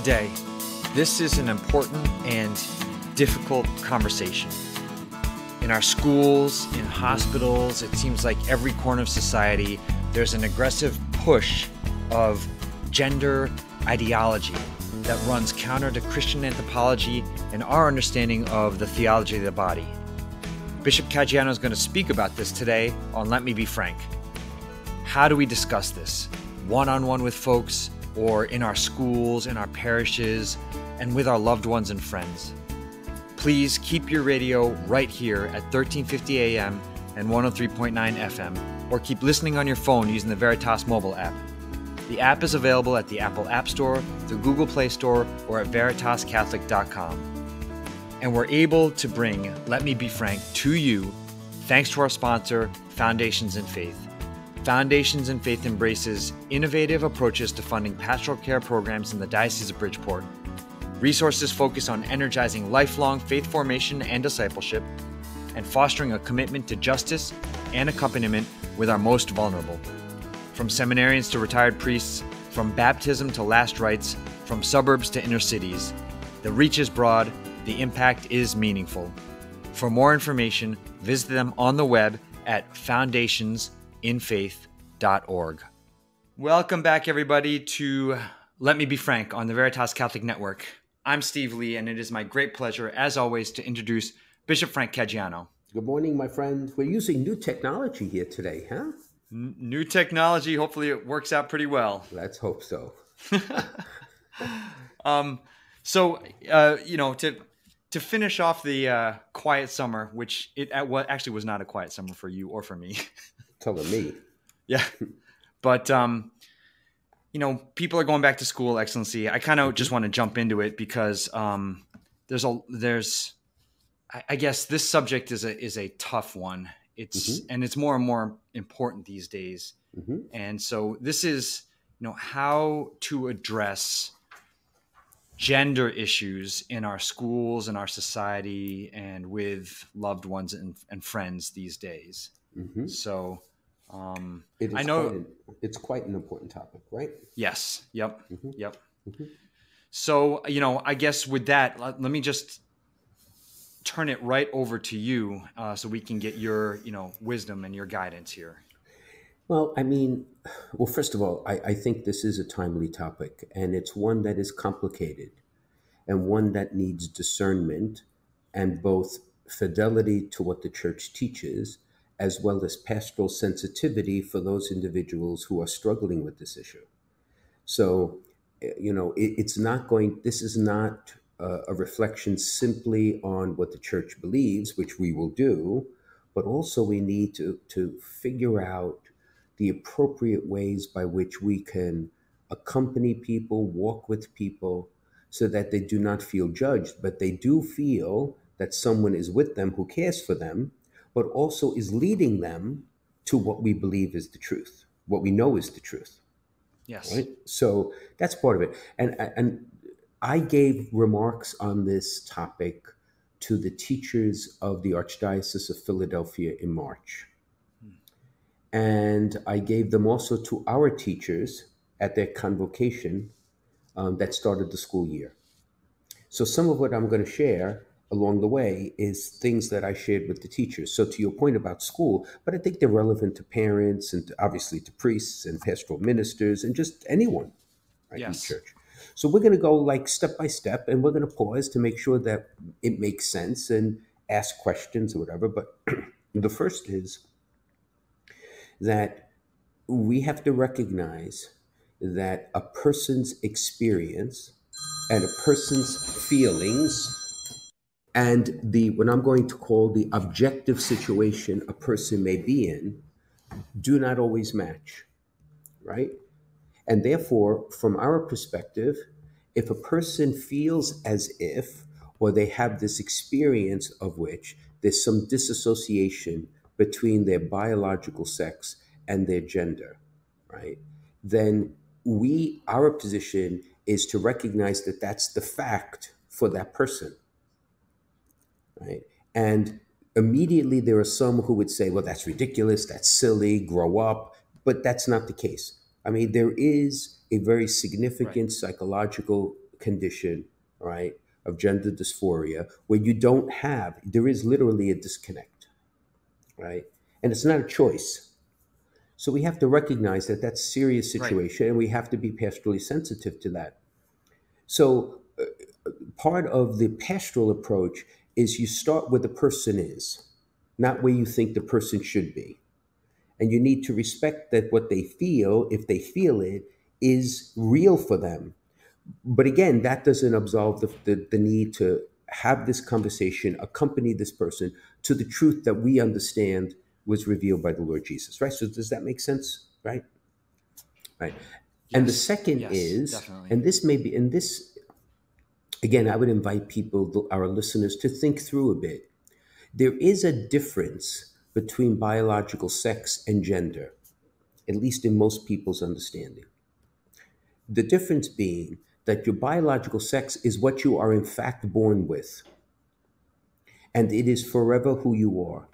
today. This is an important and difficult conversation. In our schools, in hospitals, it seems like every corner of society, there's an aggressive push of gender ideology that runs counter to Christian anthropology and our understanding of the theology of the body. Bishop Caggiano is going to speak about this today on Let Me Be Frank. How do we discuss this? One on one with folks, or in our schools, in our parishes, and with our loved ones and friends. Please keep your radio right here at 1350 AM and 103.9 FM, or keep listening on your phone using the Veritas mobile app. The app is available at the Apple App Store, the Google Play Store, or at veritascatholic.com. And we're able to bring Let Me Be Frank to you thanks to our sponsor, Foundations in Faith. Foundations in Faith embraces innovative approaches to funding pastoral care programs in the Diocese of Bridgeport. Resources focus on energizing lifelong faith formation and discipleship, and fostering a commitment to justice and accompaniment with our most vulnerable. From seminarians to retired priests, from baptism to last rites, from suburbs to inner cities, the reach is broad, the impact is meaningful. For more information, visit them on the web at foundationsinfaith.org. Welcome back, everybody, to Let Me Be Frank on the Veritas Catholic Network. I'm Steve Lee, and it is my great pleasure, as always, to introduce Bishop Frank Caggiano. Good morning, my friend. We're using new technology here today, huh? N- new technology. Hopefully, it works out pretty well. Let's hope so. um, so, uh, you know, to to finish off the uh, quiet summer, which it at what actually was not a quiet summer for you or for me. Telling me. yeah, but um, you know, people are going back to school. Excellency, I kind of mm-hmm. just want to jump into it because um, there's a there's, I, I guess this subject is a is a tough one it's mm-hmm. and it's more and more important these days. Mm-hmm. And so this is you know how to address gender issues in our schools and our society and with loved ones and, and friends these days. Mm-hmm. So um, I know quite an, it's quite an important topic, right? Yes. Yep. Mm-hmm. Yep. Mm-hmm. So you know, I guess with that, let, let me just turn it right over to you uh, so we can get your you know wisdom and your guidance here well i mean well first of all I, I think this is a timely topic and it's one that is complicated and one that needs discernment and both fidelity to what the church teaches as well as pastoral sensitivity for those individuals who are struggling with this issue. So you know it, it's not going this is not uh, a reflection simply on what the church believes, which we will do, but also we need to, to figure out the appropriate ways by which we can accompany people, walk with people, so that they do not feel judged, but they do feel that someone is with them who cares for them, but also is leading them to what we believe is the truth, what we know is the truth. Yes. Right. So that's part of it. And and I gave remarks on this topic to the teachers of the Archdiocese of Philadelphia in March. And I gave them also to our teachers at their convocation um, that started the school year. So, some of what I'm going to share along the way is things that I shared with the teachers. So, to your point about school, but I think they're relevant to parents and to, obviously to priests and pastoral ministers and just anyone right, yes. in church. So we're going to go like step by step and we're going to pause to make sure that it makes sense and ask questions or whatever. But the first is that we have to recognize that a person's experience and a person's feelings and the what I'm going to call the objective situation a person may be in do not always match, right? And therefore, from our perspective, if a person feels as if, or they have this experience of which there's some disassociation between their biological sex and their gender, right? Then we, our position is to recognize that that's the fact for that person, right? And immediately there are some who would say, well, that's ridiculous, that's silly, grow up. But that's not the case. I mean, there is a very significant right. psychological condition, right, of gender dysphoria, where you don't have, there is literally a disconnect, right? And it's not a choice. So we have to recognize that that's a serious situation right. and we have to be pastorally sensitive to that. So uh, part of the pastoral approach is you start where the person is, not where you think the person should be. And you need to respect that what they feel, if they feel it, is real for them. But again, that doesn't absolve the, the, the need to have this conversation, accompany this person to the truth that we understand was revealed by the Lord Jesus, right? So does that make sense, right? Right. Yes. And the second yes, is, definitely. and this may be, and this, again, I would invite people, our listeners, to think through a bit. There is a difference between biological sex and gender, at least in most people's understanding. The difference being that your biological sex is what you are in fact born with, and it is forever who you are.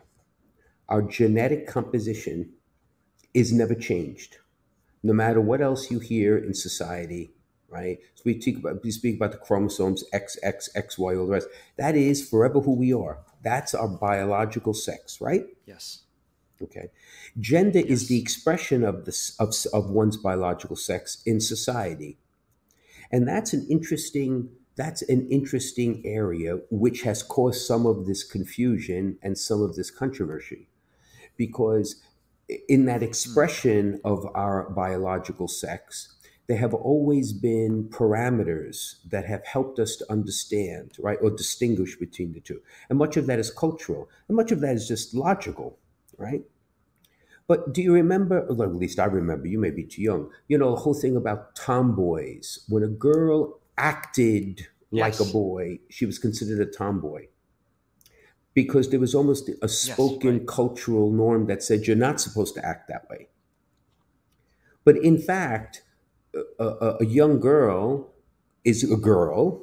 Our genetic composition is never changed, no matter what else you hear in society, right? So we speak about, we speak about the chromosomes X, X, X, Y, all the rest. That is forever who we are. That's our biological sex, right? Yes. Okay. Gender yes. is the expression of this of, of one's biological sex in society. And that's an interesting that's an interesting area which has caused some of this confusion and some of this controversy because in that hmm. expression of our biological sex there have always been parameters that have helped us to understand right or distinguish between the two and much of that is cultural and much of that is just logical right? But do you remember, or at least I remember, you may be too young, you know, the whole thing about tomboys. When a girl acted yes. like a boy, she was considered a tomboy. Because there was almost a spoken yes, right. cultural norm that said you're not supposed to act that way. But in fact, a, a, young girl is a girl,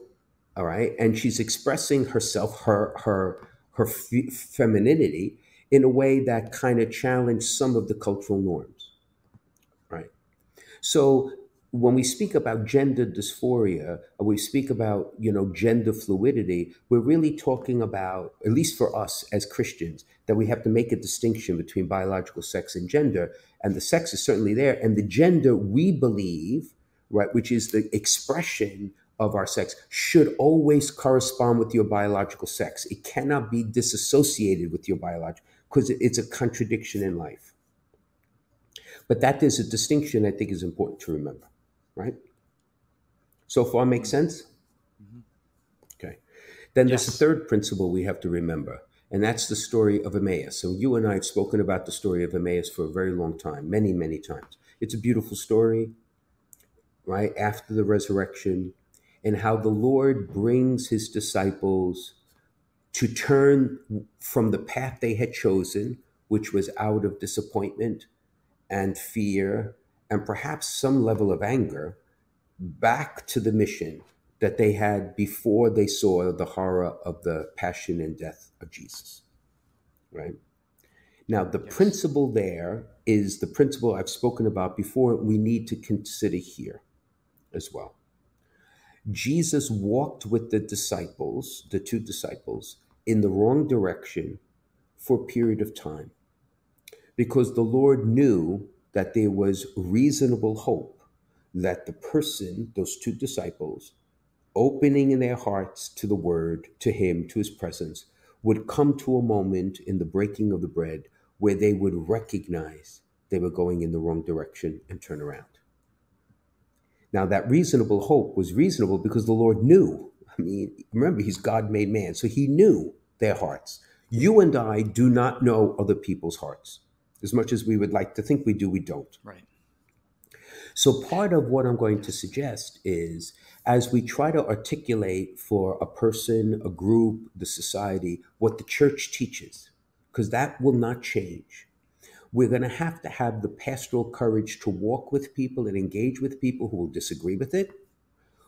all right, and she's expressing herself, her her her femininity, in a way that kind of challenged some of the cultural norms, right? So when we speak about gender dysphoria, or we speak about you know gender fluidity, we're really talking about, at least for us as Christians, that we have to make a distinction between biological sex and gender, and the sex is certainly there, and the gender we believe, right, which is the expression of our sex should always correspond with your biological sex. It cannot be disassociated with your biological because it's a contradiction in life. But that is a distinction I think is important to remember, right? So far, makes mm-hmm. sense? Mm-hmm. Okay. Then yes. there's a third principle we have to remember, and that's the story of Emmaus. So you and I have spoken about the story of Emmaus for a very long time, many, many times. It's a beautiful story, right? After the resurrection, and how the Lord brings his disciples to turn from the path they had chosen, which was out of disappointment and fear and perhaps some level of anger, back to the mission that they had before they saw the horror of the passion and death of Jesus. Right? Now, the yes. principle there is the principle I've spoken about before, we need to consider here as well. Jesus walked with the disciples, the two disciples, in the wrong direction for a period of time because the Lord knew that there was reasonable hope that the person, those two disciples, opening in their hearts to the word, to Him, to His presence, would come to a moment in the breaking of the bread where they would recognize they were going in the wrong direction and turn around. Now, that reasonable hope was reasonable because the Lord knew I mean, remember, he's God made man. So he knew their hearts. You and I do not know other people's hearts. As much as we would like to think we do, we don't. Right. So, part of what I'm going to suggest is as we try to articulate for a person, a group, the society, what the church teaches, because that will not change. We're going to have to have the pastoral courage to walk with people and engage with people who will disagree with it,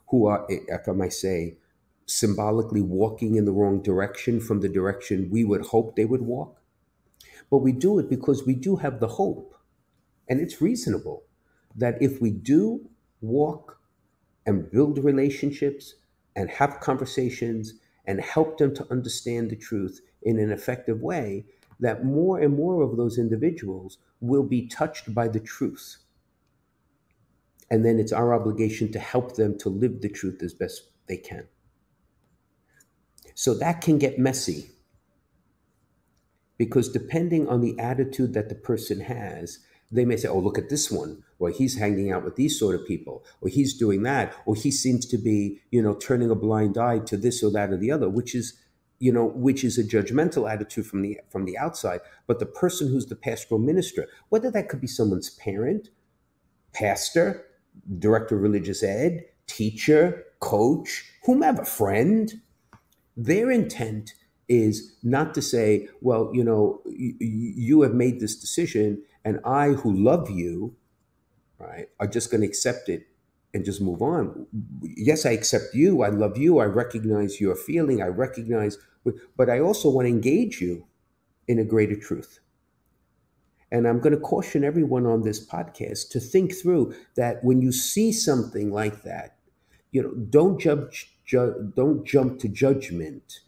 who are, eh, eh, if I might say, symbolically walking in the wrong direction from the direction we would hope they would walk. But we do it because we do have the hope, and it's reasonable, that if we do walk and build relationships and have conversations and help them to understand the truth in an effective way, that more and more of those individuals will be touched by the truth. And then it's our obligation to help them to live the truth as best they can. So that can get messy because depending on the attitude that the person has, they may say, oh, look at this one. Or he's hanging out with these sort of people. Or he's doing that. Or he seems to be, you know, turning a blind eye to this or that or the other, which is, you know, which is a judgmental attitude from the from the outside. But the person who's the pastoral minister, whether that could be someone's parent, pastor, director of religious ed, teacher, coach, whomever, friend, their intent is not to say, well, you know, you, you have made this decision and I, who love you, right, are just going to accept it and just move on. Yes, I accept you. I love you. I recognize your feeling. I recognize, but I also want to engage you in a greater truth. And I'm going to caution everyone on this podcast to think through that when you see something like that, you know, don't judge, ju- don't jump to judgment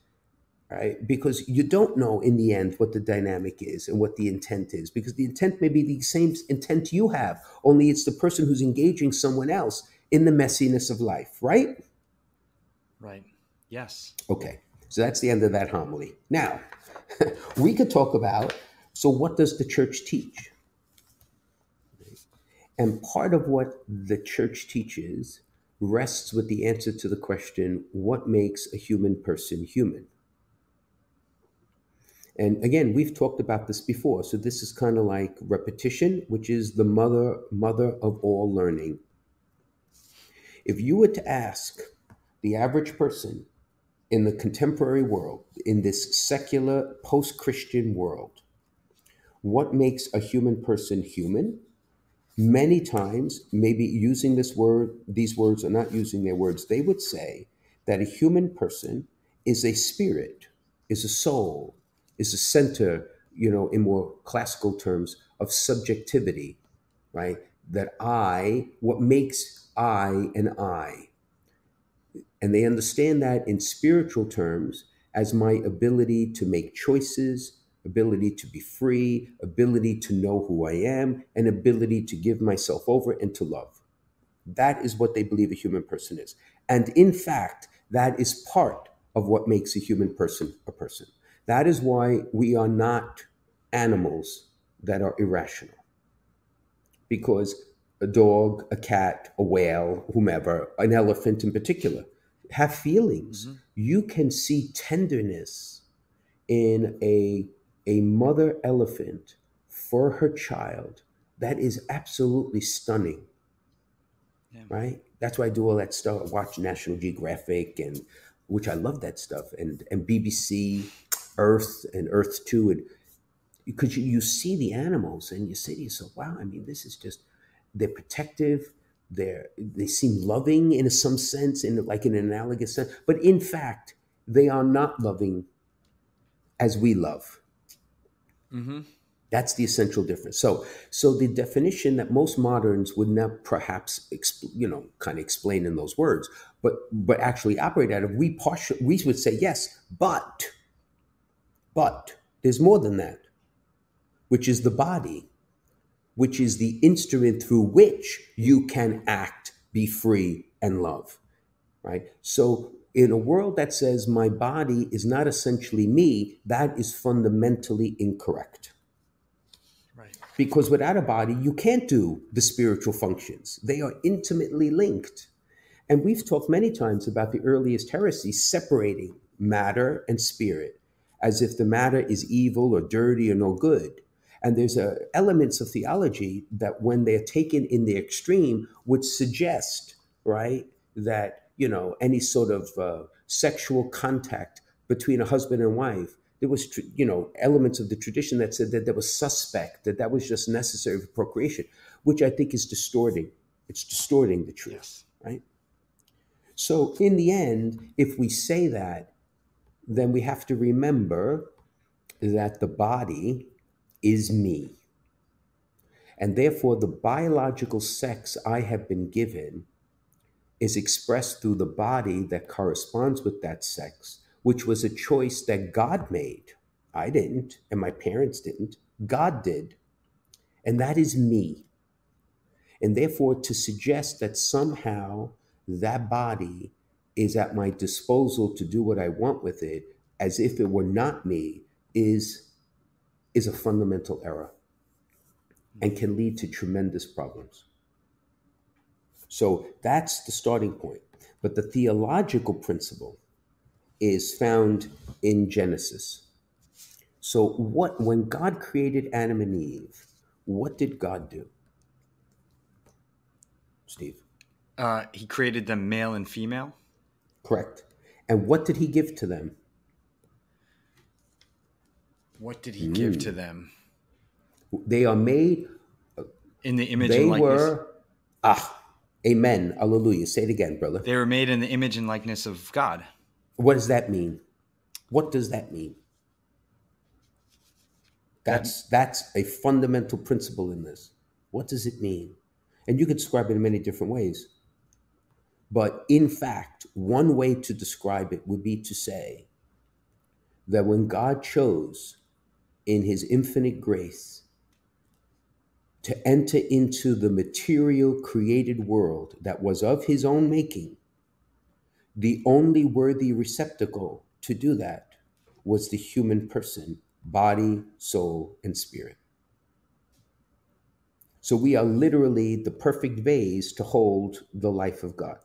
right? Because you don't know in the end what the dynamic is and what the intent is, because the intent may be the same intent you have, only it's the person who's engaging someone else in the messiness of life, right? Right. Yes. Okay. So that's the end of that homily. Now, we could talk about so what does the church teach? And part of what the church teaches rests with the answer to the question what makes a human person human? And again, we've talked about this before. So this is kind of like repetition, which is the mother mother of all learning. If you were to ask the average person in the contemporary world, in this secular post-Christian world, what makes a human person human? Many times, maybe using this word, these words are not using their words, they would say that a human person is a spirit, is a soul, is the center, you know, in more classical terms, of subjectivity, right? That I, what makes I an I. And they understand that in spiritual terms as my ability to make choices, ability to be free, ability to know who I am, and ability to give myself over and to love. That is what they believe a human person is. And in fact, that is part of what makes a human person a person. That is why we are not animals that are irrational. Because a dog, a cat, a whale, whomever, an elephant in particular, have feelings. Mm-hmm. You can see tenderness in a, a mother elephant for her child. That is absolutely stunning. Yeah. Right? That's why I do all that stuff. watch National Geographic and which I love that stuff and and BBC Earth and Earth Two, and because you, you see the animals and you say to yourself, "Wow, I mean, this is just they're protective." They're, they seem loving in some sense, in like an analogous sense, but in fact, they are not loving as we love. Mm-hmm. That's the essential difference. So, so the definition that most moderns would not perhaps, exp- you know, kind of explain in those words, but but actually operate out of, we partial, we would say yes, but but there's more than that, which is the body, which is the instrument through which you can act, be free, and love. Right? So, in a world that says my body is not essentially me, that is fundamentally incorrect. Right. Because without a body, you can't do the spiritual functions. They are intimately linked. And we've talked many times about the earliest heresy separating matter and spirit as if the matter is evil or dirty or no good. And there's a, elements of theology that, when they're taken in the extreme, would suggest, right, that you know any sort of uh, sexual contact between a husband and wife, there was you know elements of the tradition that said that there was suspect, that that was just necessary for procreation, which I think is distorting. It's distorting the truth, yes. right? So in the end, if we say that, then we have to remember that the body is me. And therefore, the biological sex I have been given is expressed through the body that corresponds with that sex, which was a choice that God made. I didn't, and my parents didn't. God did. And that is me. And therefore, to suggest that somehow that body is at my disposal to do what I want with it, as if it were not me, is, is a fundamental error and can lead to tremendous problems. So that's the starting point. But the theological principle is found in Genesis. So what when God created Adam and Eve, what did God do? Steve. Uh, he created them male and female. Correct. And what did he give to them? What did he mm. give to them? They are made in the image they and likeness. were ah amen hallelujah say it again brother they were made in the image and likeness of god what does that mean what does that mean that's that's a fundamental principle in this what does it mean and you could describe it in many different ways but in fact one way to describe it would be to say that when god chose in his infinite grace to enter into the material created world that was of his own making, the only worthy receptacle to do that was the human person, body, soul, and spirit. So we are literally the perfect vase to hold the life of God,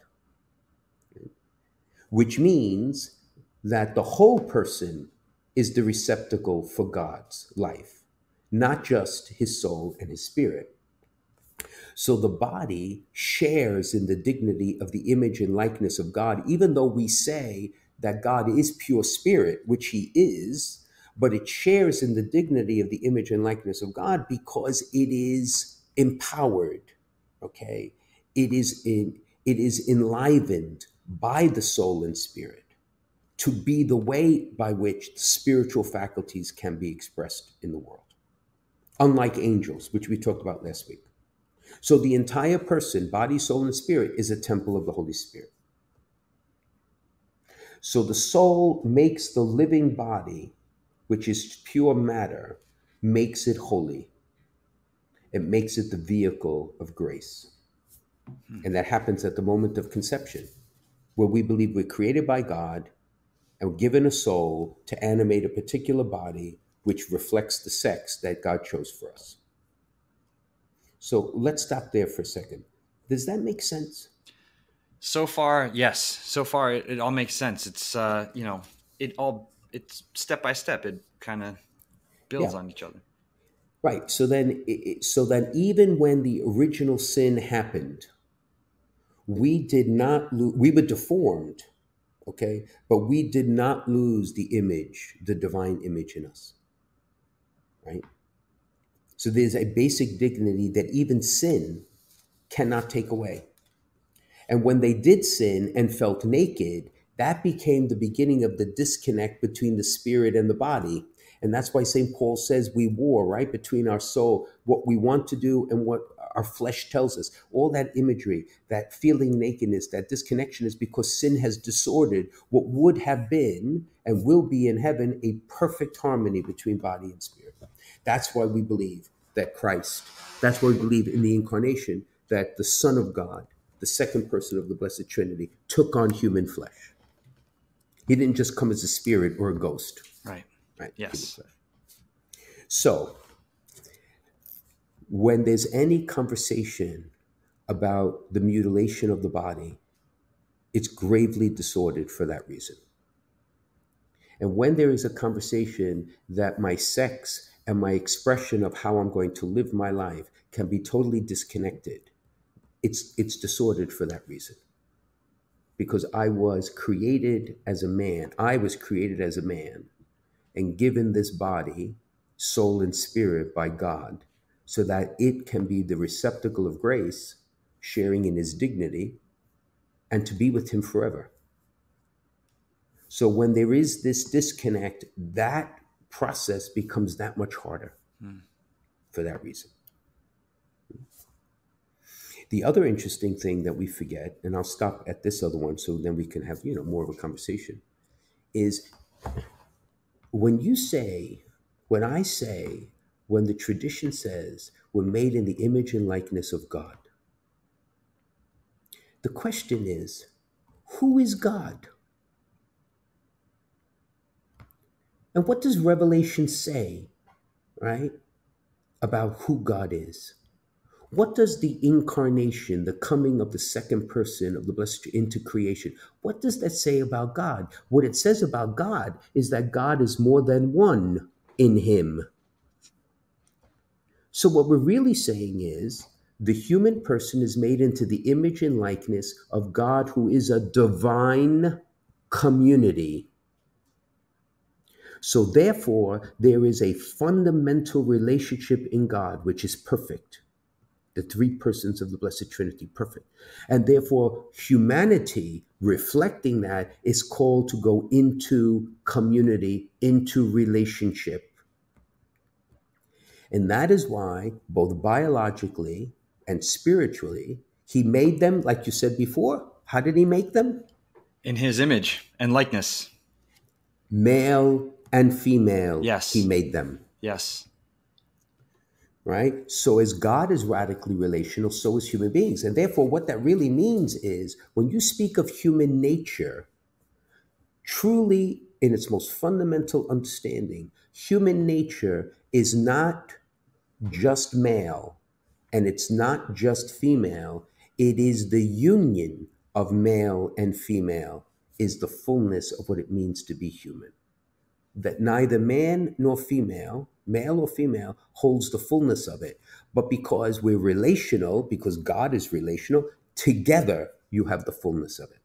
which means that the whole person is the receptacle for God's life not just his soul and his spirit. So the body shares in the dignity of the image and likeness of God, even though we say that God is pure spirit, which he is, but it shares in the dignity of the image and likeness of God because it is empowered, okay? It is in it is enlivened by the soul and spirit to be the way by which spiritual faculties can be expressed in the world unlike angels, which we talked about last week. So the entire person, body, soul, and spirit, is a temple of the Holy Spirit. So the soul makes the living body, which is pure matter, makes it holy. It makes it the vehicle of grace. And that happens at the moment of conception, where we believe we're created by God and given a soul to animate a particular body which reflects the sex that God chose for us. So let's stop there for a second. Does that make sense? So far, yes. So far, it, it all makes sense. It's uh, you know, it all it's step by step. It kind of builds yeah. on each other. Right. So then, so then, even when the original sin happened, we did not. Lo- we were deformed, okay, but we did not lose the image, the divine image in us right? So there's a basic dignity that even sin cannot take away. And when they did sin and felt naked, that became the beginning of the disconnect between the spirit and the body. And that's why St. Paul says we war, right, between our soul, what we want to do and what our flesh tells us. All that imagery, that feeling nakedness, that disconnection is because sin has disordered what would have been and will be in heaven a perfect harmony between body and spirit. That's why we believe that Christ, that's why we believe in the incarnation, that the Son of God, the second person of the Blessed Trinity, took on human flesh. He didn't just come as a spirit or a ghost. Right. Right. Yes. So, when there's any conversation about the mutilation of the body, it's gravely disordered for that reason. And when there is a conversation that my sex and my expression of how I'm going to live my life can be totally disconnected. It's, it's disordered for that reason. Because I was created as a man, I was created as a man and given this body, soul, and spirit by God so that it can be the receptacle of grace, sharing in his dignity, and to be with him forever. So when there is this disconnect, that process becomes that much harder mm. for that reason. The other interesting thing that we forget, and I'll stop at this other one so then we can have, you know, more of a conversation, is when you say, when I say, when the tradition says we're made in the image and likeness of God, the question is, who is God? And what does Revelation say, right, about who God is? What does the incarnation, the coming of the second person of the blessed into creation, what does that say about God? What it says about God is that God is more than one in him. So, what we're really saying is the human person is made into the image and likeness of God, who is a divine community so, therefore, there is a fundamental relationship in God which is perfect. The three persons of the Blessed Trinity, perfect. And therefore, humanity, reflecting that, is called to go into community, into relationship. And that is why, both biologically and spiritually, he made them, like you said before. How did he make them? In his image and likeness. Male and female. Yes. He made them. Yes. Right? So, as God is radically relational, so is human beings. And therefore, what that really means is when you speak of human nature, truly in its most fundamental understanding, human nature is not just male and it's not just female, it is the union of male and female, is the fullness of what it means to be human that neither man nor female, male or female, holds the fullness of it. But because we're relational, because God is relational, together you have the fullness of it.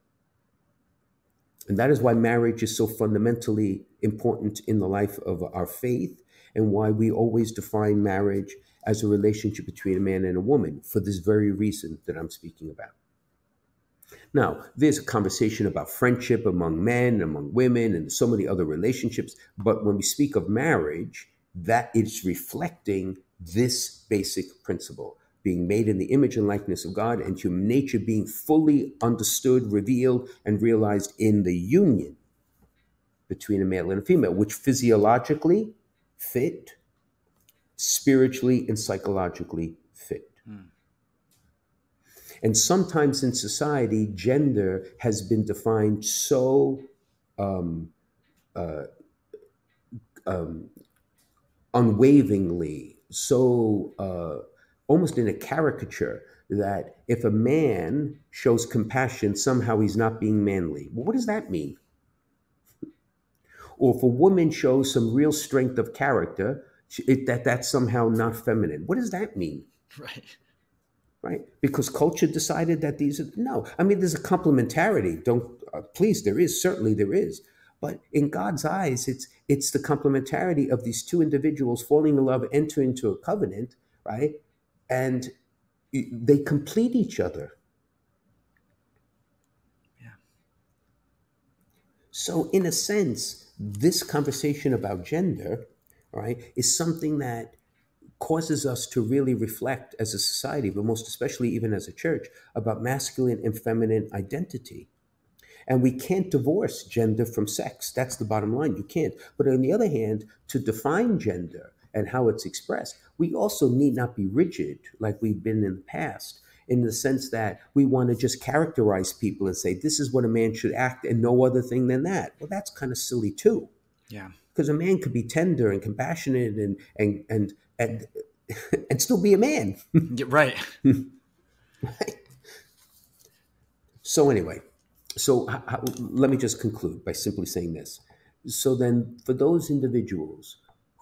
And that is why marriage is so fundamentally important in the life of our faith and why we always define marriage as a relationship between a man and a woman for this very reason that I'm speaking about. Now, there's a conversation about friendship among men, among women, and so many other relationships. But when we speak of marriage, that is reflecting this basic principle being made in the image and likeness of God and human nature being fully understood, revealed, and realized in the union between a male and a female, which physiologically fit, spiritually and psychologically fit. And sometimes in society, gender has been defined so um, uh, um, unwaveringly, so uh, almost in a caricature that if a man shows compassion, somehow he's not being manly. Well, what does that mean? Or if a woman shows some real strength of character, it, that that's somehow not feminine. What does that mean? Right right? Because culture decided that these are no. I mean, there's a complementarity. Don't uh, please. There is certainly there is, but in God's eyes, it's it's the complementarity of these two individuals falling in love, enter into a covenant, right? And they complete each other. Yeah. So, in a sense, this conversation about gender, right, is something that causes us to really reflect as a society, but most especially even as a church, about masculine and feminine identity. And we can't divorce gender from sex. That's the bottom line. You can't. But on the other hand, to define gender and how it's expressed, we also need not be rigid like we've been in the past, in the sense that we want to just characterize people and say, this is what a man should act and no other thing than that. Well, that's kind of silly too. Yeah. Because a man could be tender and compassionate and and and and and still be a man. yeah, right. right. So anyway, so how, let me just conclude by simply saying this. So then, for those individuals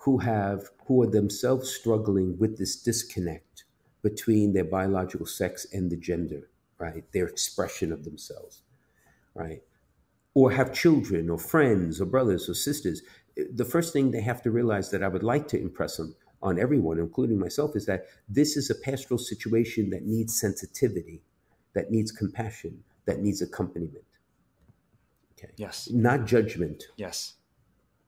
who have who are themselves struggling with this disconnect between their biological sex and the gender, right, their expression of themselves, right, or have children or friends or brothers or sisters, the first thing they have to realize that I would like to impress them on everyone, including myself, is that this is a pastoral situation that needs sensitivity, that needs compassion, that needs accompaniment. Okay. Yes. Not judgment. Yes.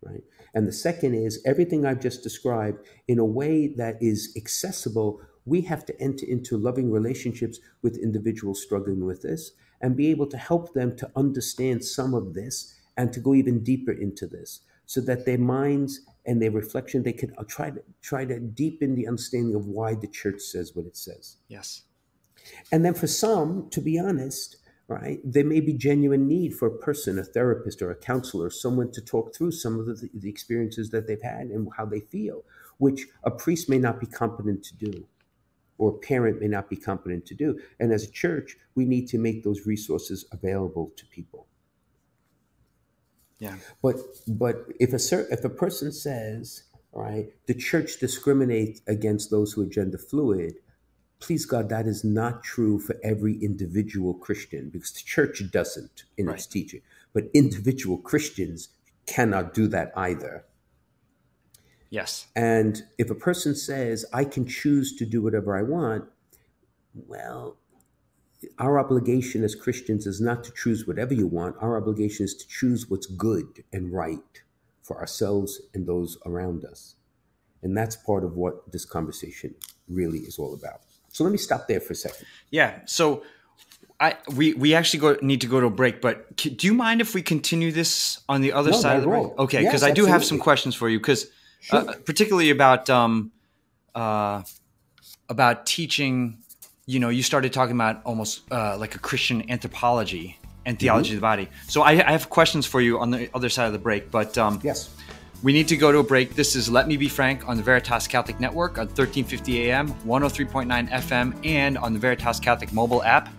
Right. And the second is everything I've just described in a way that is accessible we have to enter into loving relationships with individuals struggling with this and be able to help them to understand some of this and to go even deeper into this so that their minds and their reflection they can uh, try to try to deepen the understanding of why the church says what it says. Yes. And then for some to be honest right there may be genuine need for a person a therapist or a counselor someone to talk through some of the, the experiences that they've had and how they feel which a priest may not be competent to do or a parent may not be competent to do. And as a church, we need to make those resources available to people. Yeah. But but if a if a person says, all right, the church discriminates against those who are gender fluid, please God, that is not true for every individual Christian because the church doesn't in right. its teaching. But individual Christians cannot do that either. Yes. And if a person says, I can choose to do whatever I want, well, our obligation as Christians is not to choose whatever you want. Our obligation is to choose what's good and right for ourselves and those around us. And that's part of what this conversation really is all about. So let me stop there for a second. Yeah. So I we we actually go need to go to a break, but do you mind if we continue this on the other no, side of the break? Okay, because yes, I do have some questions for you because sure. uh, particularly about um, uh, about teaching. You know, you started talking about almost uh, like a Christian anthropology and theology mm-hmm. of the body. So I, I, have questions for you on the other side of the break. But um, yes, we need to go to a break. This is Let Me Be Frank on the Veritas Catholic Network on 1350 AM, 103.9 FM, and on the Veritas Catholic mobile app.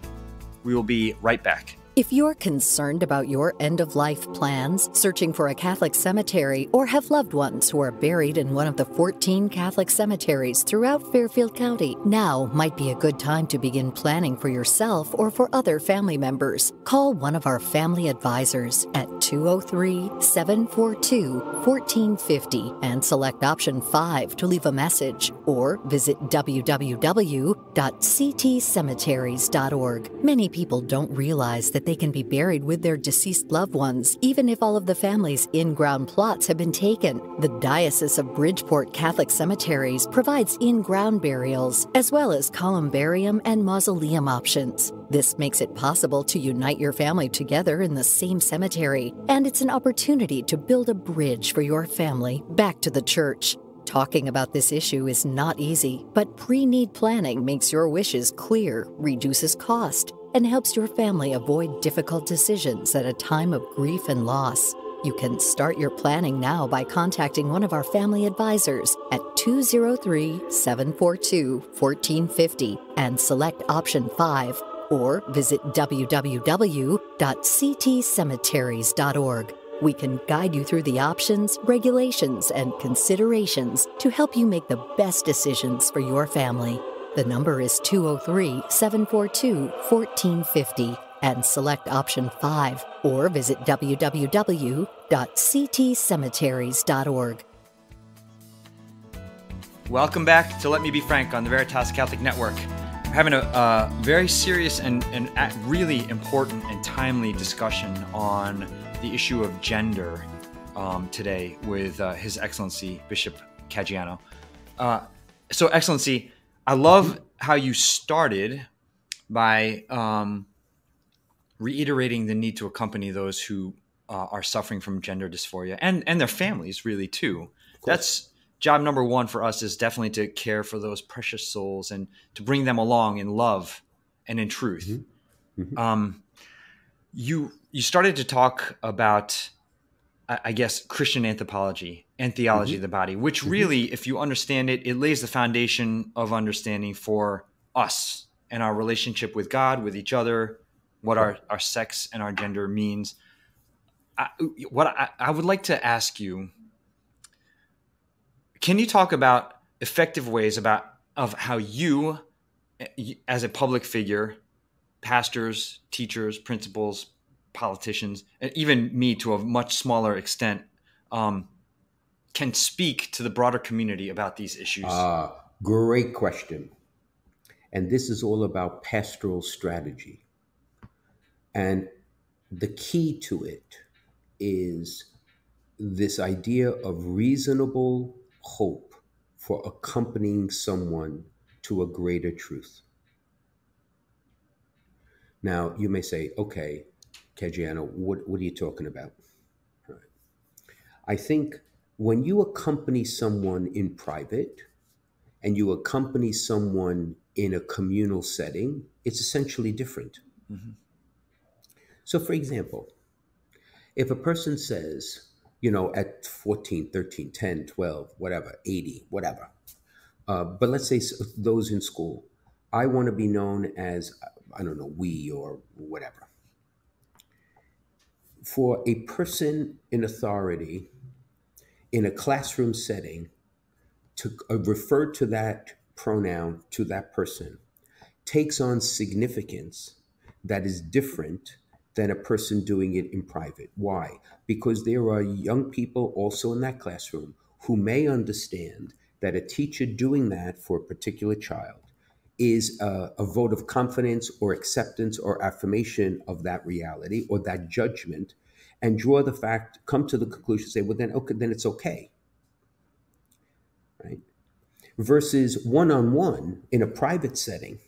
We will be right back. If you're concerned about your end of life plans, searching for a Catholic cemetery, or have loved ones who are buried in one of the 14 Catholic cemeteries throughout Fairfield County, now might be a good time to begin planning for yourself or for other family members. Call one of our family advisors at 203 742 1450 and select option 5 to leave a message or visit www.ctcemeteries.org. Many people don't realize that they can be buried with their deceased loved ones, even if all of the family's in ground plots have been taken. The Diocese of Bridgeport Catholic Cemeteries provides in ground burials, as well as columbarium and mausoleum options. This makes it possible to unite your family together in the same cemetery, and it's an opportunity to build a bridge for your family back to the church. Talking about this issue is not easy, but pre need planning makes your wishes clear, reduces cost, and helps your family avoid difficult decisions at a time of grief and loss. You can start your planning now by contacting one of our family advisors at 203 742 1450 and select option 5 or visit www.ctcemeteries.org. We can guide you through the options, regulations, and considerations to help you make the best decisions for your family. The number is 203 742 1450 and select option 5 or visit www.ctcemeteries.org. Welcome back to Let Me Be Frank on the Veritas Catholic Network. We're having a uh, very serious and, and really important and timely discussion on the issue of gender um, today with uh, His Excellency Bishop Caggiano. Uh, so, Excellency, I love how you started by um, reiterating the need to accompany those who uh, are suffering from gender dysphoria and and their families really too. That's job number one for us is definitely to care for those precious souls and to bring them along in love and in truth. Mm-hmm. Mm-hmm. Um, you you started to talk about I guess Christian anthropology and theology mm-hmm. of the body, which mm-hmm. really, if you understand it, it lays the foundation of understanding for us and our relationship with God, with each other, what our, our sex and our gender means. I, what I, I would like to ask you, can you talk about effective ways about of how you, as a public figure, pastors, teachers, principals, politicians, and even me to a much smaller extent, um, can speak to the broader community about these issues? Uh, great question. And this is all about pastoral strategy. And the key to it is this idea of reasonable hope for accompanying someone to a greater truth. Now, you may say, okay, Caggiano, what, what are you talking about? Right. I think when you accompany someone in private and you accompany someone in a communal setting, it's essentially different. Mm-hmm. So, for example, if a person says, you know, at 14, 13, 10, 12, whatever, 80, whatever, uh, but let's say those in school, I want to be known as, I don't know, we or whatever. For a person in authority in a classroom setting to uh, refer to that pronoun to that person takes on significance that is different than a person doing it in private. Why? Because there are young people also in that classroom who may understand that a teacher doing that for a particular child is a, a, vote of confidence or acceptance or affirmation of that reality or that judgment and draw the fact come to the conclusion say well then okay then it's okay. Right? Versus one-on-one in a private setting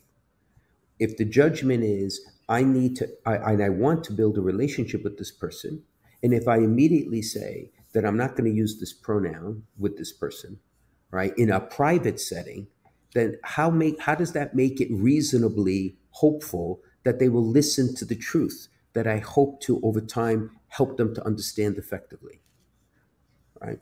if the judgment is i need to I, and i want to build a relationship with this person and if i immediately say that i'm not going to use this pronoun with this person right in a private setting then how make how does that make it reasonably hopeful that they will listen to the truth that i hope to over time help them to understand effectively? Right?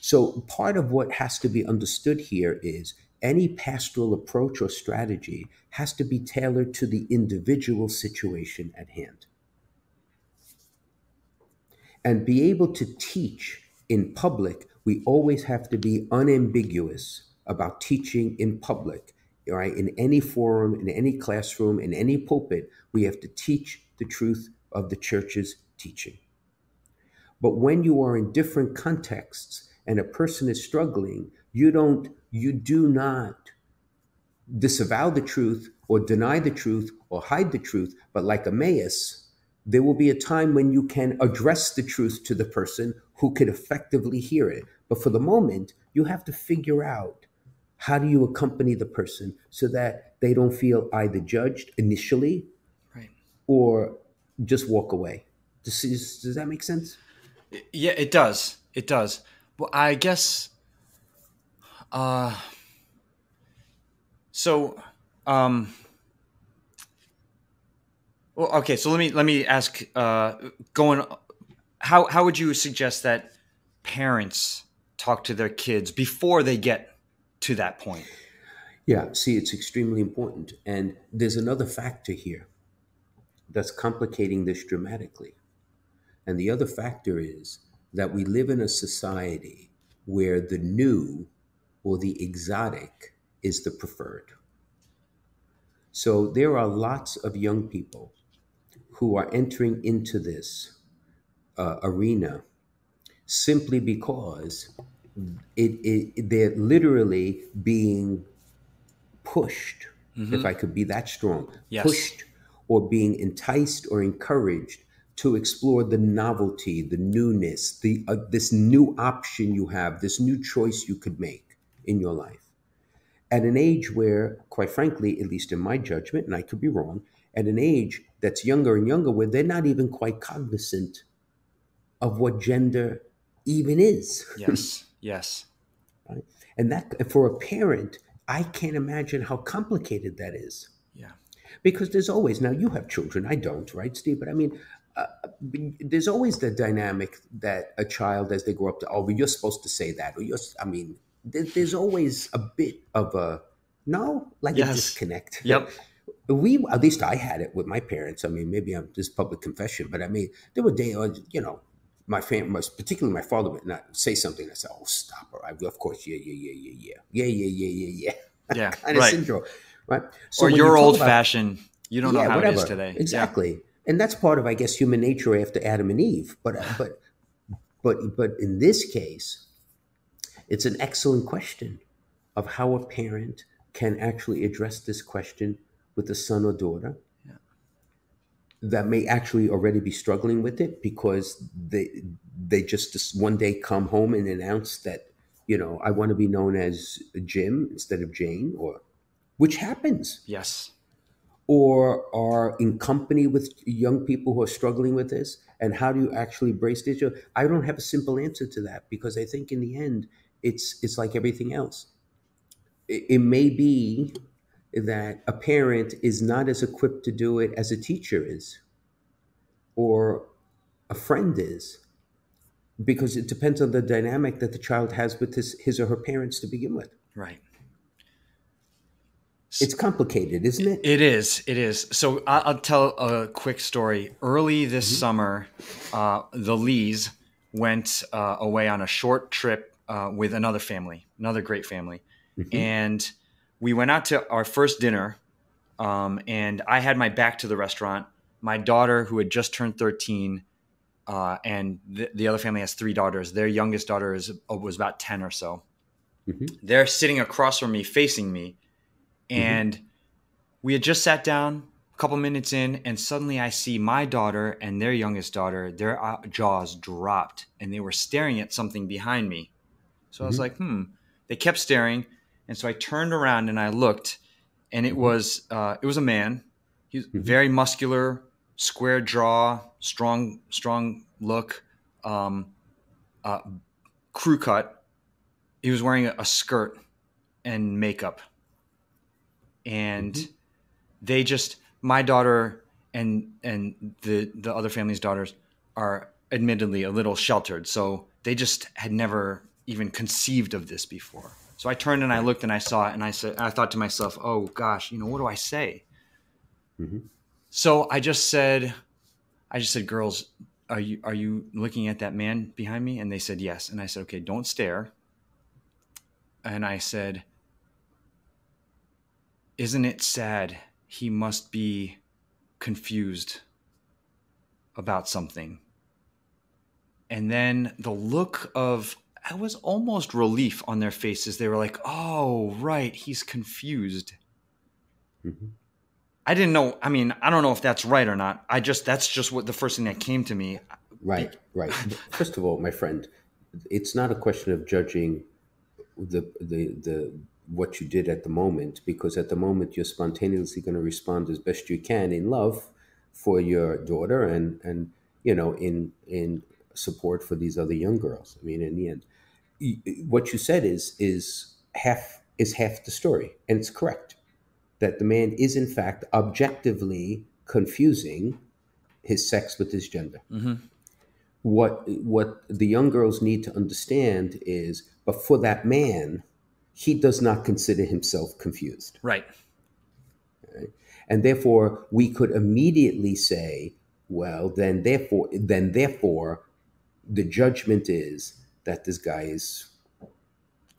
So part of what has to be understood here is any pastoral approach or strategy has to be tailored to the individual situation at hand. And be able to teach in public we always have to be unambiguous about teaching in public, right? In any forum, in any classroom, in any pulpit, we have to teach the truth of the church's teaching. But when you are in different contexts and a person is struggling, you don't, you do not disavow the truth or deny the truth or hide the truth, but like Emmaus, there will be a time when you can address the truth to the person who could effectively hear it. But for the moment, you have to figure out how do you accompany the person so that they don't feel either judged initially right. or just walk away. Does, does that make sense? Yeah, it does. It does. Well, I guess. Uh, so, um, well, okay. So let me let me ask. Uh, going, how how would you suggest that parents talk to their kids before they get to that point? Yeah, see, it's extremely important. And there's another factor here that's complicating this dramatically. And the other factor is that we live in a society where the new or the exotic is the preferred. So there are lots of young people who are entering into this uh, arena simply because it, it, they're literally being pushed, mm-hmm. if I could be that strong, yes. pushed or being enticed or encouraged to explore the novelty, the newness, the uh, this new option you have, this new choice you could make in your life. At an age where, quite frankly, at least in my judgment, and I could be wrong, at an age that's younger and younger, where they're not even quite cognizant of what gender even is. Yes. Yes. Right? And that for a parent, I can't imagine how complicated that is. Yeah. Because there's always now you have children, I don't, right, Steve? But I mean, uh, there's always the dynamic that a child, as they grow up, to oh, but you're supposed to say that, or you're. I mean, there, there's always a bit of a no, like yes. a disconnect. Yep. We, at least I had it with my parents. I mean, maybe I'm just public confession, but I mean, there were days, you know, my family, particularly my father, would not say something. I said, "Oh, stop!" Or I, of course, yeah, yeah, yeah, yeah, yeah, yeah, yeah, yeah, yeah, yeah. Yeah, kind of right. syndrome, right? So or you're old about, fashioned. You don't yeah, know how whatever. it is today. Exactly, yeah. and that's part of, I guess, human nature after Adam and Eve. But, uh, but, but, but in this case, it's an excellent question of how a parent can actually address this question with a son or daughter that may actually already be struggling with it because they they just one day come home and announce that you know I want to be known as Jim instead of Jane or which happens, Yes. or are in company with young people who are struggling with this, and how do you actually brace this? I don't have a simple answer to that because I think in the end, it's it's like everything else. It, it may be that a parent is not as equipped to do it as a teacher is, or a friend is, because it depends on the dynamic that the child has with his, his or her parents to begin with. Right. It's complicated, isn't it? It is. It is. So I'll tell a quick story. Early this Mm-hmm. summer, uh, the Lees went uh, away on a short trip uh, with another family, another great family, Mm-hmm. and we went out to our first dinner. Um, and I had my back to the restaurant. My daughter, who had just turned thirteen, uh, and the, the other family has three daughters. Their youngest daughter is uh, was about ten or so. Mhm. They're sitting across from me, facing me, and we had just sat down a couple minutes in and suddenly i see my daughter and their youngest daughter their uh, jaws dropped and they were staring at something behind me so i was like hmm they kept staring and so i turned around and i looked and it was uh, it was a man. He's very muscular square jaw strong strong look um, uh, crew cut. He was wearing a, a skirt and makeup. And they just my daughter and and the the other family's daughters are admittedly a little sheltered. So they just had never even conceived of this before so i turned and i looked and i saw it and i said i thought to myself oh gosh you know what do i say? Mm-hmm. So i just said i just said girls are you are you looking at that man behind me? And they said yes. And i said okay don't stare. And i said isn't it sad he must be confused about something? And then the look of it was almost relief on their faces. They were like, "Oh, right, he's confused." Mhm. I didn't know. I mean, I don't know if that's right or not. I just that's just what the first thing that came to me. Right, right. First of all, my friend, it's not a question of judging the the the what you did at the moment because at the moment you're spontaneously going to respond as best you can in love for your daughter and and you know in in support for these other young girls. I mean, in the end, what you said is is half is half the story, and it's correct that the man is in fact objectively confusing his sex with his gender. Mm-hmm. What what the young girls need to understand is but for that man he does not consider himself confused. Right. and therefore we could immediately say well then therefore then therefore the judgment is that this guy is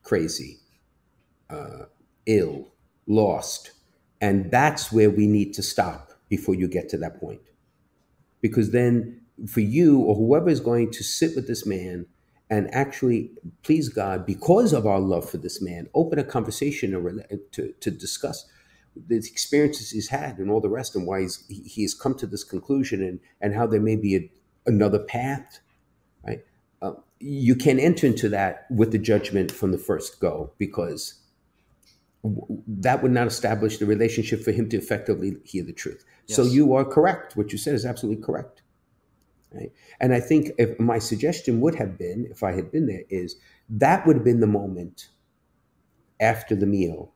crazy uh, ill lost and that's where we need to stop before you get to that point. Because then for you or whoever is going to sit with this man and actually please god because of our love for this man open a conversation to, to discuss the experiences he's had and all the rest and why he's, he has come to this conclusion and, and how there may be a, another path right? Uh, you can enter into that with the judgment from the first go because that would not establish the relationship for him to effectively hear the truth. So you are correct. What you said is absolutely correct. Right? And I think if my suggestion would have been, if I had been there, is that would have been the moment after the meal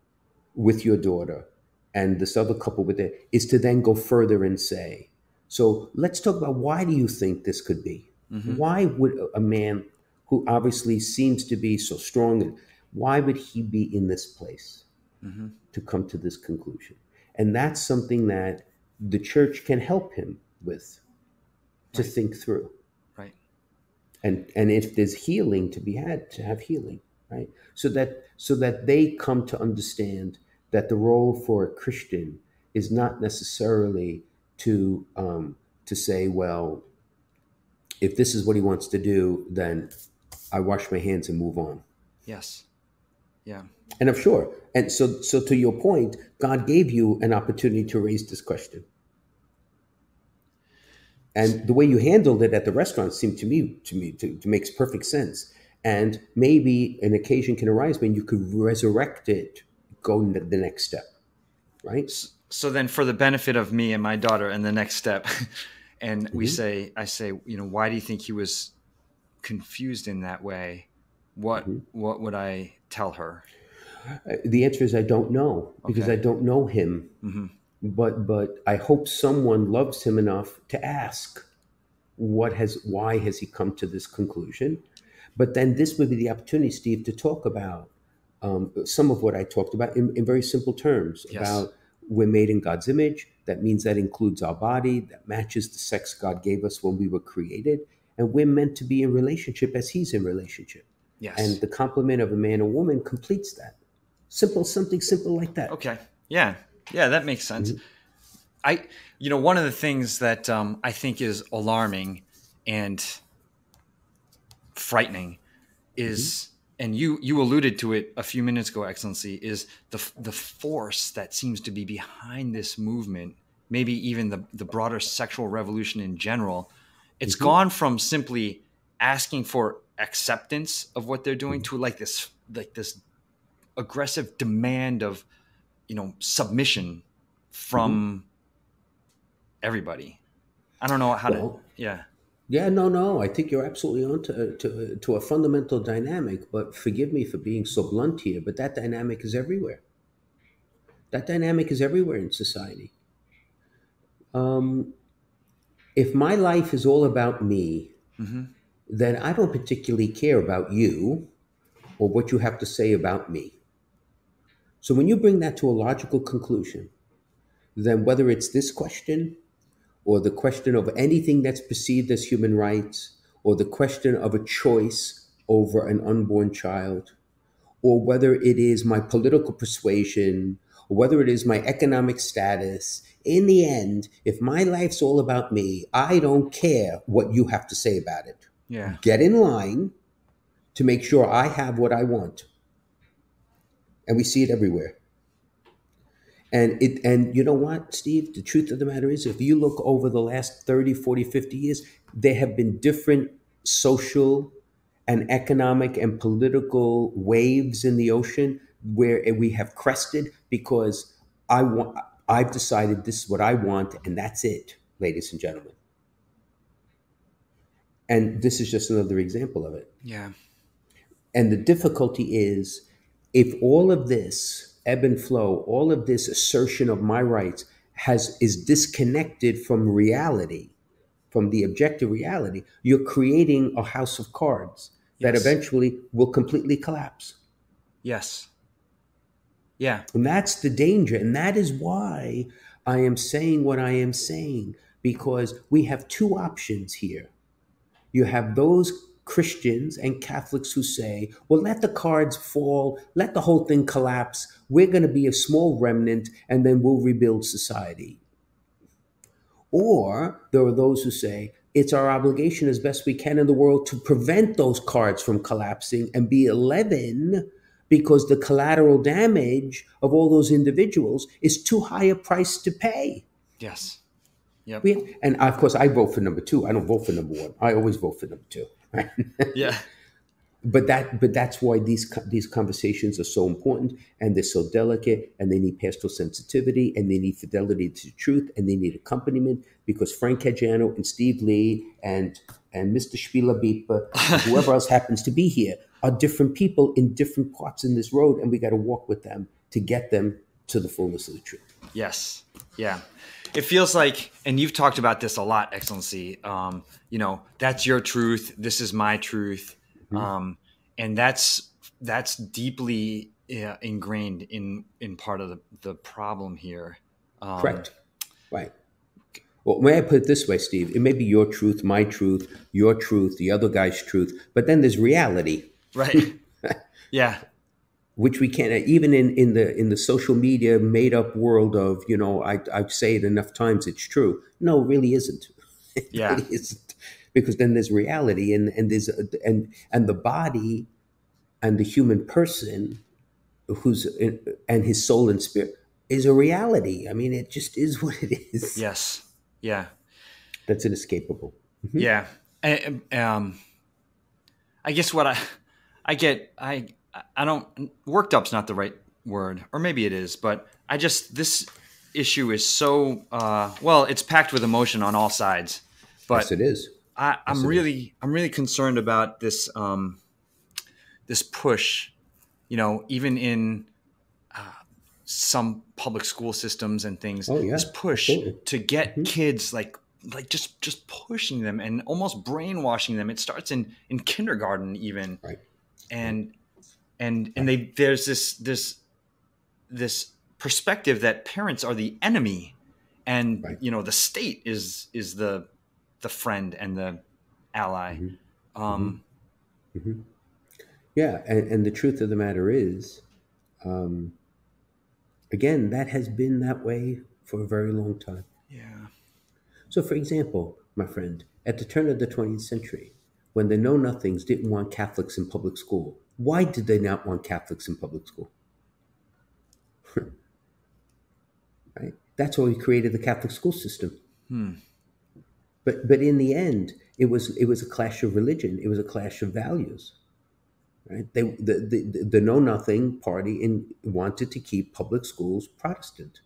with your daughter and this other couple with it, is to then go further and say, so let's talk about why do you think this could be? Mm-hmm. Why would a man who obviously seems to be so strong, And why would he be in this place to come to this conclusion? And that's something that the church can help him with to think through. Right. And and if there's healing to be had, to have healing, right? So that so that they come to understand that the role for a Christian is not necessarily to um, to say, well, if this is what he wants to do, then I wash my hands and move on. Yes. Yeah. And I'm sure. And so, so to your point, God gave you an opportunity to raise this question. And the way you handled it at the restaurant seemed to me to me to, to makes perfect sense. And maybe an occasion can arise when you could resurrect it, go the next step. right? So then, for the benefit of me and my daughter, and the next step, and mm-hmm. we say, I say, you know, why do you think he was confused in that way? What mm-hmm. what would I tell her? Uh, the answer is I don't know because okay. I don't know him. Mm-hmm. But but I hope someone loves him enough to ask what has why has he come to this conclusion but then this would be the opportunity steve to talk about um, some of what i talked about in, in very simple terms yes. about we're made in god's image that means that includes our body that matches the sex god gave us when we were created and we're meant to be in relationship as he's in relationship yes. and the complement of a man and woman completes that simple something simple like that okay yeah yeah that makes sense mm-hmm. I, you know, one of the things that um, I think is alarming and frightening is, mm-hmm. and you you alluded to it a few minutes ago, Excellency, is the the force that seems to be behind this movement, maybe even the the broader sexual revolution in general. It's mm-hmm. gone from simply asking for acceptance of what they're doing to like this like this aggressive demand of you know submission from mm-hmm everybody. I don't know how well, to. Yeah. Yeah, no, no. I think you're absolutely on to, to, to a fundamental dynamic. But forgive me for being so blunt here, but that dynamic is everywhere. That dynamic is everywhere in society. Um, if my life is all about me, mm-hmm. then I don't particularly care about you or what you have to say about me. So when you bring that to a logical conclusion, then whether it's this question or the question of anything that's perceived as human rights, or the question of a choice over an unborn child, or whether it is my political persuasion, or whether it is my economic status, in the end, if my life's all about me, I don't care what you have to say about it. Yeah. Get in line to make sure I have what I want. And we see it everywhere. And it and you know what, Steve? The truth of the matter is if you look over the last 30, 40, 50 years, there have been different social and economic and political waves in the ocean where we have crested because I want I've decided this is what I want and that's it, ladies and gentlemen. And this is just another example of it. Yeah. And the difficulty is if all of this ebb and flow, all of this assertion of my rights has is disconnected from reality, from the objective reality. You're creating a house of cards yes. that eventually will completely collapse. Yes. Yeah. And that's the danger. And that is why I am saying what I am saying, because we have two options here. You have those Christians and Catholics who say, well, let the cards fall, let the whole thing collapse. We're going to be a small remnant and then we'll rebuild society. Or there are those who say, it's our obligation as best we can in the world to prevent those cards from collapsing and be 11 because the collateral damage of all those individuals is too high a price to pay. Yes. Yep. We, and of course, I vote for number two. I don't vote for number one. I always vote for number two. Right? Yeah. but that but that's why these these conversations are so important and they're so delicate and they need pastoral sensitivity and they need fidelity to the truth and they need accompaniment because Frank Caggiano and Steve Lee and and Mr. Spila Beeper, whoever else happens to be here, are different people in different parts in this road, and we got to walk with them to get them to the fullness of the truth. Yes. Yeah it feels like, and you've talked about this a lot, Excellency. Um, you know, that's your truth. This is my truth, mm-hmm. um, and that's that's deeply uh, ingrained in in part of the, the problem here. Um, Correct. Right. Well, may I put it this way, Steve? It may be your truth, my truth, your truth, the other guy's truth, but then there's reality. Right. yeah which we can't even in, in the in the social media made up world of you know I I say it enough times it's true. No, it really isn't. It yeah, really isn't because then there's reality and and there's a, and and the body and the human person who's in, and his soul and spirit is a reality. I mean, it just is what it is. Yes. Yeah. That's inescapable. Mm-hmm. Yeah. I, um, I guess what I I get I I don't worked up's not the right word, or maybe it is, but I just this issue is so uh, well. It's packed with emotion on all sides. But yes, it is. I, I'm Yes, really I'm really concerned about this um, this push. You know, even in uh, some public school systems and things, Oh, yeah, this push absolutely. to get Mhm. kids like like just just pushing them and almost brainwashing them. It starts in in kindergarten even, Right. And and and they there's this this this perspective that parents are the enemy and Right. you know the state is is the the friend and the ally Mhm. um Yeah, and, and the truth of the matter is, um, again, that has been that way for a very long time. yeah So, for example, my friend, at the turn of the 20th century, when the Know Nothings didn't want Catholics in public school, why did they not want Catholics in public school? right? That's why we created the Catholic school system. hmm. But but in the end, it was it was a clash of religion. It was a clash of values. Right? They the the, the Know Nothing party in, wanted to keep public schools Protestant,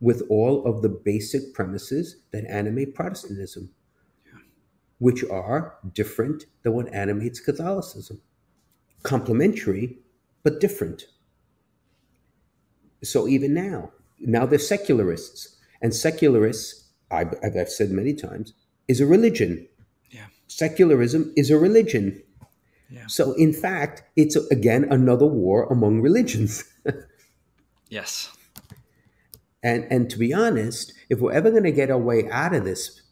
with all of the basic premises that animate Protestantism, which are different than what animates Catholicism, complementary but different. So even now, now they're secularists, and secularists, I've, I've said many times, is a religion. yeah Secularism is a religion. Yeah. So in fact, it's again another war among religions. yes And and to be honest, if we're ever going to get our way out of this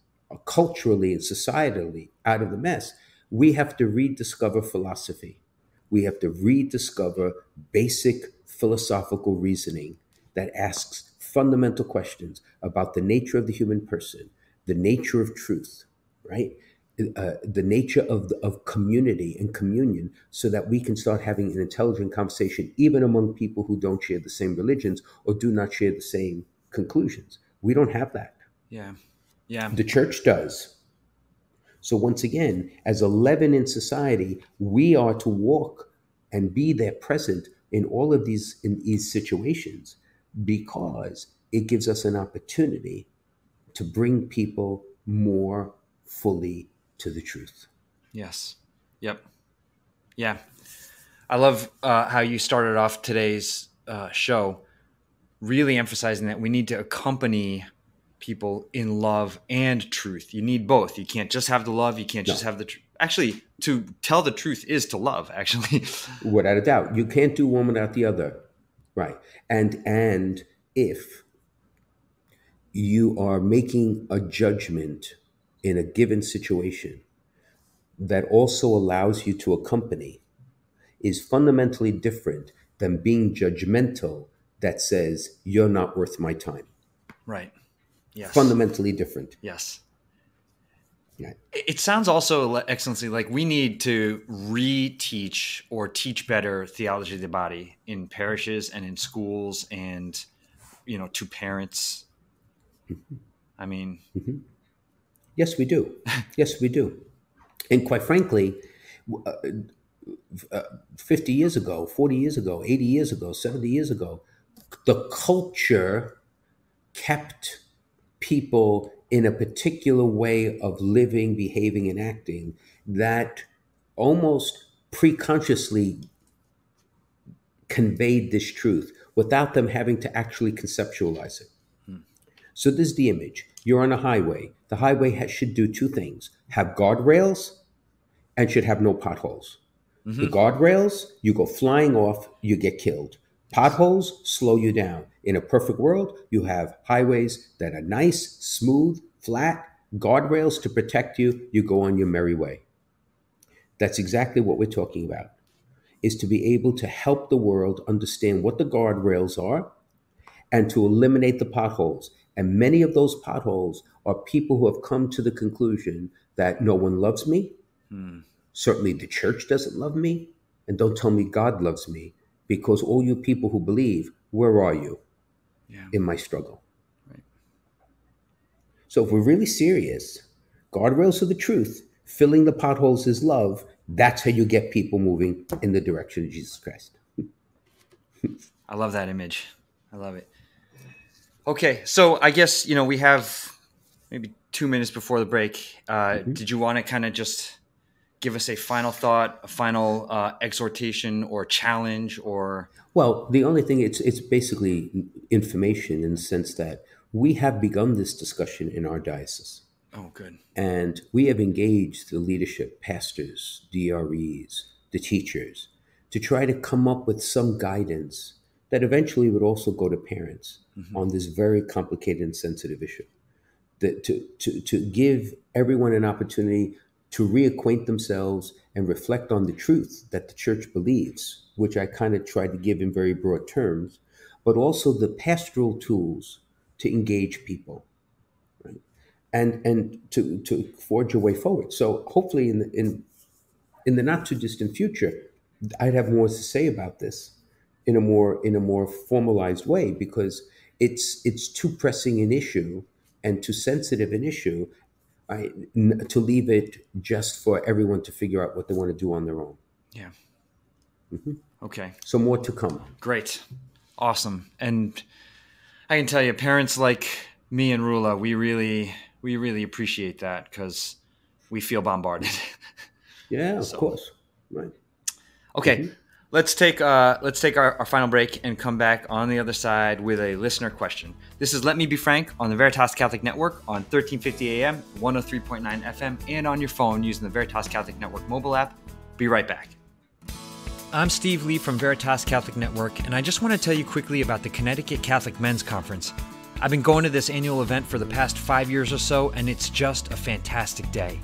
culturally and societally out of the mess, we have to rediscover philosophy. We have to rediscover basic philosophical reasoning that asks fundamental questions about the nature of the human person, the nature of truth, right? Uh, the nature of, of community and communion so that we can start having an intelligent conversation even among people who don't share the same religions or do not share the same conclusions. We don't have that. yeah yeah The church does. So, once again, as a leaven in society, we are to walk and be there present in all of these, in these situations because it gives us an opportunity to bring people more fully to the truth. Yes. Yep. Yeah. I love uh, how you started off today's uh, show, really emphasizing that we need to accompany people in love and truth. You need both. You can't just have the love. You can't just have the truth. Actually, to tell the truth is to love. Actually, without a doubt you can't do one without the other right and and if you are making a judgment in a given situation that also allows you to accompany is fundamentally different than being judgmental that says you're not worth my time right. Yes. fundamentally different Yes. Yeah. It sounds also, le- Excellency, like we need to reteach or teach better theology of the body in parishes and in schools and, you know, to parents. I mean, Yes, we do. Yes, we do. And quite frankly, uh, uh, 50 years ago, 40 years ago, 80 years ago, 70 years ago, the culture kept people in a particular way of living, behaving, and acting that almost preconsciously conveyed this truth without them having to actually conceptualize it. Hmm. So this is the image. You're on a highway. The highway ha- should do two things: have guardrails and should have no potholes. Mm-hmm. The guardrails, you go flying off, you get killed. Potholes slow you down. In a perfect world, you have highways that are nice, smooth, flat, guardrails to protect you. You go on your merry way. That's exactly what we're talking about. Is to be able to help the world understand what the guardrails are and to eliminate the potholes. And many of those potholes are people who have come to the conclusion that no one loves me. Hmm. Certainly the church doesn't love me. And don't tell me God loves me because all you people who believe, where are you yeah. in my struggle? Right. So if we're really serious, guardrails of the truth, filling the potholes is love. That's how you get people moving in the direction of Jesus Christ. I love that image. I love it. Okay, so I guess you know we have maybe two minutes before the break. Uh, mm-hmm. Did you want to kind of just give us a final thought, a final uh, exhortation or challenge, or? Well, the only thing it's it's basically information in the sense that we have begun this discussion in our diocese. Oh, good. And we have engaged the leadership, pastors, DREs, the teachers, to try to come up with some guidance that eventually would also go to parents mm-hmm. on this very complicated and sensitive issue. That to, to, to give everyone an opportunity to reacquaint themselves and reflect on the truth that the church believes, which I kind of tried to give in very broad terms, but also the pastoral tools to engage people right? and and to to forge a way forward. So hopefully in the, in in the not too distant future, I'd have more to say about this in a more in a more formalized way because it's it's too pressing an issue and too sensitive an issue I, n- to leave it just for everyone to figure out what they want to do on their own. Yeah. Mm-hmm. Okay. So more to come. Great. Awesome. And I can tell you, parents like me and Rula, we really we really appreciate that because we feel bombarded. yeah, of so. course. Right. Okay. Mm-hmm. Let's take uh, let's take our, our, final break and come back on the other side with a listener question. This is Let Me Be Frank on the Veritas Catholic Network on 1350 AM, 103.9 FM, and on your phone using the Veritas Catholic Network mobile app. Be right back. I'm Steve Lee from Veritas Catholic Network, and I just want to tell you quickly about the Connecticut Catholic Men's Conference. I've been going to this annual event for the past five years or so, and it's just a fantastic day.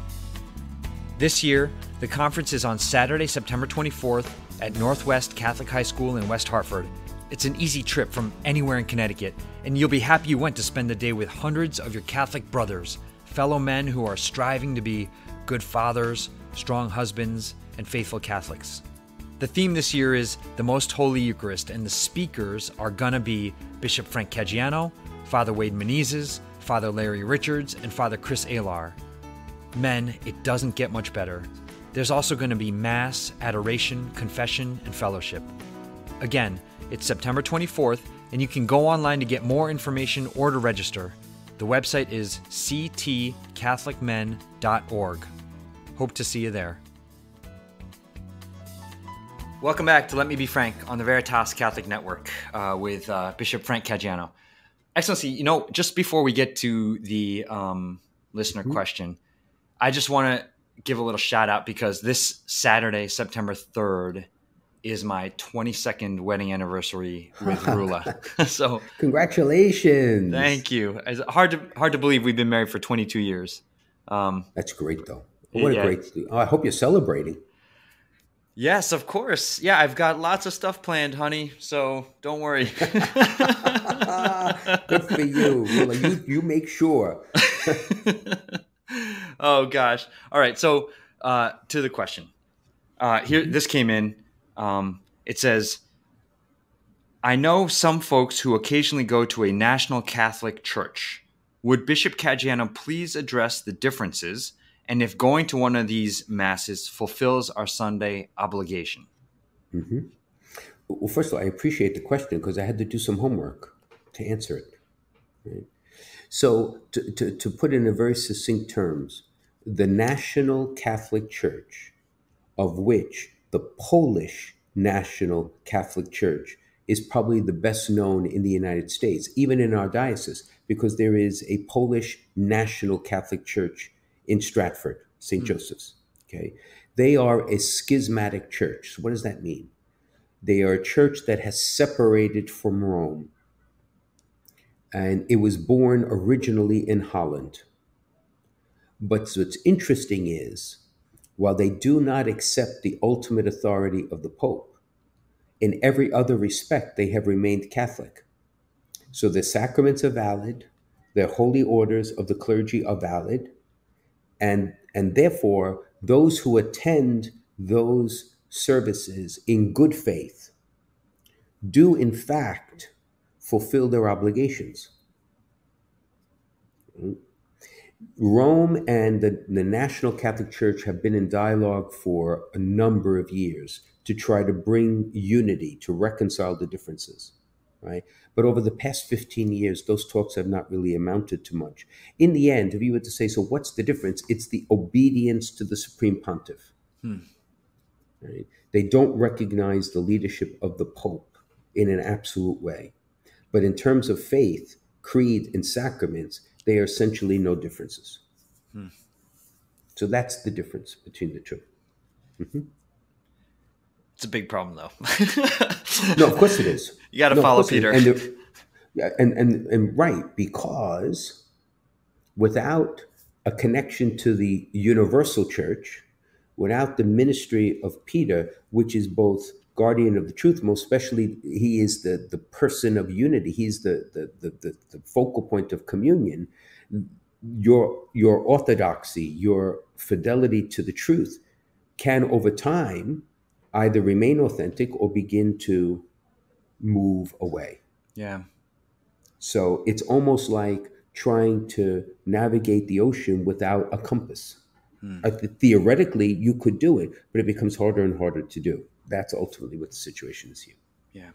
This year, the conference is on Saturday, September 24th at Northwest Catholic High School in West Hartford. It's an easy trip from anywhere in Connecticut, and you'll be happy you went to spend the day with hundreds of your Catholic brothers, fellow men who are striving to be good fathers, strong husbands, and faithful Catholics. The theme this year is the Most Holy Eucharist, and the speakers are gonna be Bishop Frank Caggiano, Father Wade Menezes, Father Larry Richards, and Father Chris Alar. Men, it doesn't get much better. There's also going to be Mass, Adoration, Confession, and Fellowship. Again, it's September 24th, and you can go online to get more information or to register. The website is ctcatholicmen.org. Hope to see you there. Welcome back to Let Me Be Frank on the Veritas Catholic Network uh, with uh, Bishop Frank Caggiano. Excellency, you know, just before we get to the um, listener mm-hmm. question, I just want to give a little shout out because this Saturday, September 3rd, is my 22nd wedding anniversary with Rula. so congratulations. Thank you. It's hard to hard to believe we've been married for 22 years. Um, That's great though. What yeah. a great oh, I hope you're celebrating. Yes, of course. Yeah, I've got lots of stuff planned, honey. So don't worry. Good for you. Rula, you you make sure. Oh gosh. All right. So uh, to the question. Uh, here, this came in. Um, it says, "I know some folks who occasionally go to a national Catholic church. Would Bishop Caggiano please address the differences, and if going to one of these masses fulfills our Sunday obligation?" Mm-hmm. Well, first of all, I appreciate the question because I had to do some homework to answer it. Right? So, to, to, to put it in a very succinct terms, the National Catholic Church, of which the Polish National Catholic Church is probably the best known in the United States, even in our diocese, because there is a Polish National Catholic Church in Stratford, saint mm Joseph's. Okay. They are a schismatic church. So what does that mean? They are a church that has separated from Rome. And it was born originally in Holland. But what's interesting is, while they do not accept the ultimate authority of the Pope, in every other respect, they have remained Catholic. So the sacraments are valid, their holy orders of the clergy are valid, and, and therefore, those who attend those services in good faith do, in fact, fulfill their obligations. Hmm? Rome and the, the National Catholic Church have been in dialogue for a number of years to try to bring unity, to reconcile the differences, right? But over the past 15 years, those talks have not really amounted to much. In the end, if you were to say, so what's the difference? It's the obedience to the Supreme Pontiff. Hmm. Right? They don't recognize the leadership of the Pope in an absolute way. But in terms of faith, creed, and sacraments, they are essentially no differences. Hmm. So that's the difference between the 2 mm-hmm. It's a big problem, though. no, of course it is. You got to no, follow Peter. And, and, and, and right, because without a connection to the universal church, without the ministry of Peter, which is both guardian of the truth, most especially he is the, the person of unity, he's the, the, the, the, the focal point of communion. Your, your orthodoxy, your fidelity to the truth can over time either remain authentic or begin to move away. Yeah. So it's almost like trying to navigate the ocean without a compass. Hmm. Uh, theoretically, you could do it, but it becomes harder and harder to do. That's ultimately what the situation is here. Yeah.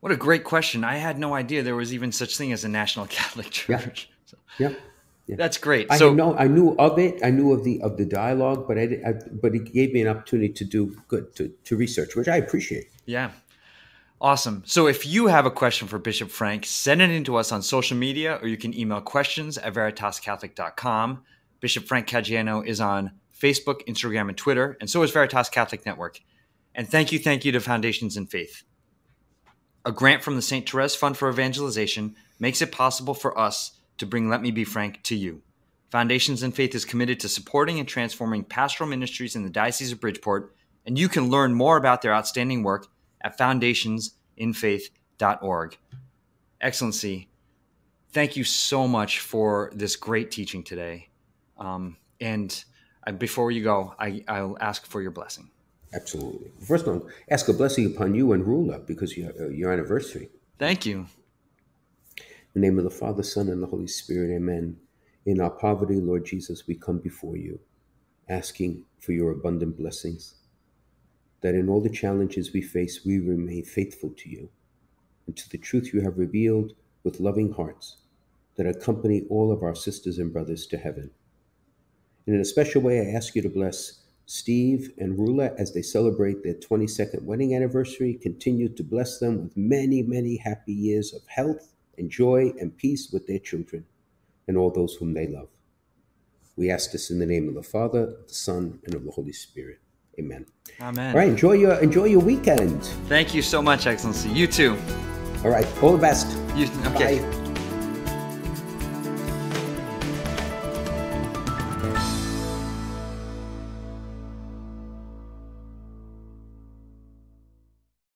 What a great question. I had no idea there was even such thing as a National Catholic Church. Yeah. So, yeah. yeah. That's great. I so, know I knew of it. I knew of the of the dialogue, but I, I but it gave me an opportunity to do good to to research, which I appreciate. Yeah. Awesome. So if you have a question for Bishop Frank, send it in to us on social media or you can email questions at veritascatholic.com. Bishop Frank Caggiano is on Facebook, Instagram, and Twitter, and so is Veritas Catholic Network. And thank you, thank you to Foundations in Faith. A grant from the St. Therese Fund for Evangelization makes it possible for us to bring Let Me Be Frank to you. Foundations in Faith is committed to supporting and transforming pastoral ministries in the Diocese of Bridgeport, and you can learn more about their outstanding work at foundationsinfaith.org. Excellency, thank you so much for this great teaching today. Um, and before you go, I, I'll ask for your blessing. Absolutely. First of all, ask a blessing upon you and Rula because you, uh, your anniversary. Thank you. In the name of the Father, Son, and the Holy Spirit, amen. In our poverty, Lord Jesus, we come before you, asking for your abundant blessings, that in all the challenges we face, we remain faithful to you and to the truth you have revealed with loving hearts that accompany all of our sisters and brothers to heaven. And in a special way, I ask you to bless Steve and Rula as they celebrate their 22nd wedding anniversary. Continue to bless them with many, many happy years of health and joy and peace with their children and all those whom they love. We ask this in the name of the Father, the Son, and of the Holy Spirit. Amen. Amen. All right, enjoy your enjoy your weekend. Thank you so much, Excellency. You too. All right, all the best. You, okay. Bye.